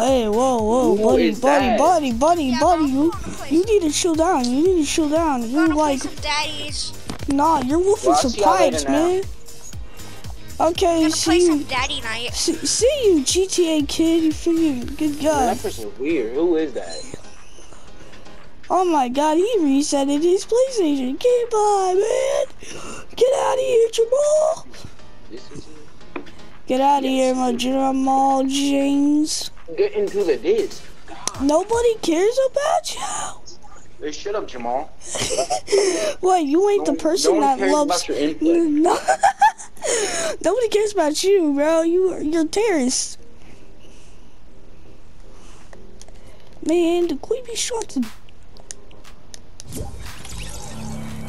Hey, whoa, whoa, Who buddy, buddy, that? buddy, buddy, Yeah, buddy, you, I'm gonna play you need to chill down. You need to chill down. You're like, some daddies. nah, you're woofing Well, some see y'all later pipes, man. Okay, Gonna play see some you, daddy night. see, see you, GTA kid. You freaking good Man, guy. that person's weird. Who is that? Oh my God, he resetted his PlayStation. Goodbye, man. Get out of here, Jamal. This is Get out of here, my Jamal James. Get into the disc. Nobody cares about you. Hey, shut up, Jamal. What, you ain't No the person no that cares loves. about your. No. Nobody cares about you, bro. You are you're a terrorist. Man, the creepy shots.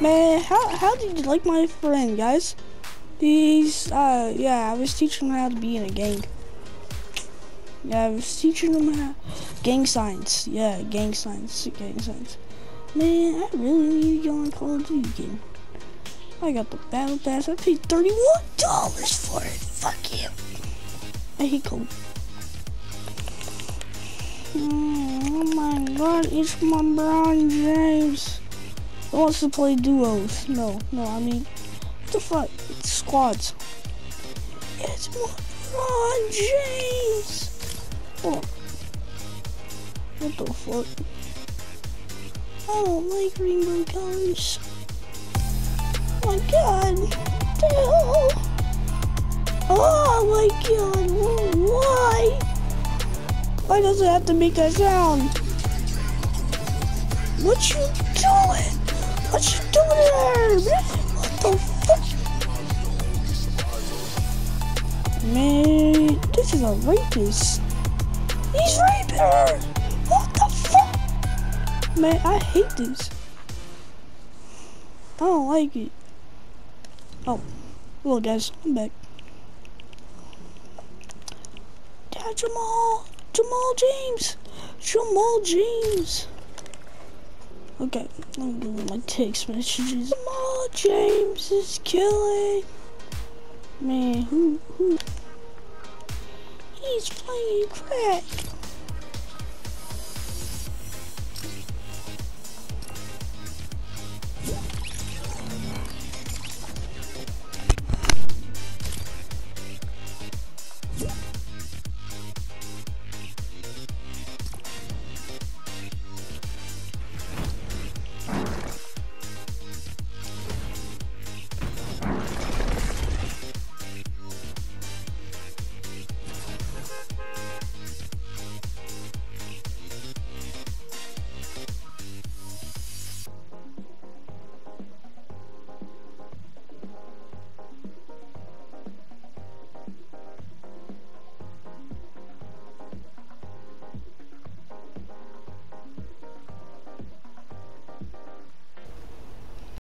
Man, how how did you like my friend, guys? These, uh, yeah, I was teaching him how to be in a gang. Yeah, I was teaching them how gang signs. Yeah, gang signs, gang signs. Man, I really need to go on Call of Duty again. I got the battle pass. I paid thirty-one dollars for it. Fuck you. I hate. Mm, oh my God, it's my Brown James. Who wants to play duos? No, no, I mean, what the fuck? It's squads. It's LeBron James. What the fuck? I don't like rainbow colors. Oh my god. What the hell? Oh my god. Why? Why does it have to make that sound? What you doing? What you doing there? What the fuck? Man, this is a rapist. He's raping her. Man, I hate this. I don't like it. Oh, hello guys, I'm back. Dad, Jamal, Jamal James, Jamal James. Okay, I'm doing my text messages. Jamal James is killing. Man, who, who? He's playing crack.